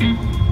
Mm-hmm.